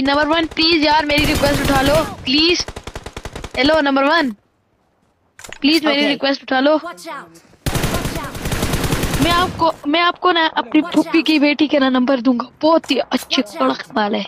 Number one please यार मेरी request उठा लो please hello number one please मेरी रिक्वेस्ट उठा लो। मैं आपको मैं आपको ना अपनी Watch फुप्पी की बेटी का ना नंबर दूँगा। बहुत ही अच्छे कड़क बाल है।